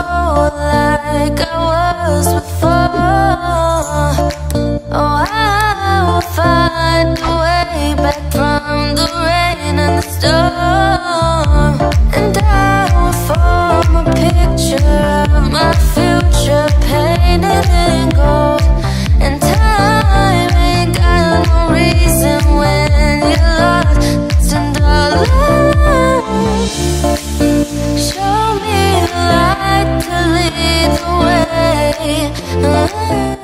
like I was before. Oh, I Mm-hmm.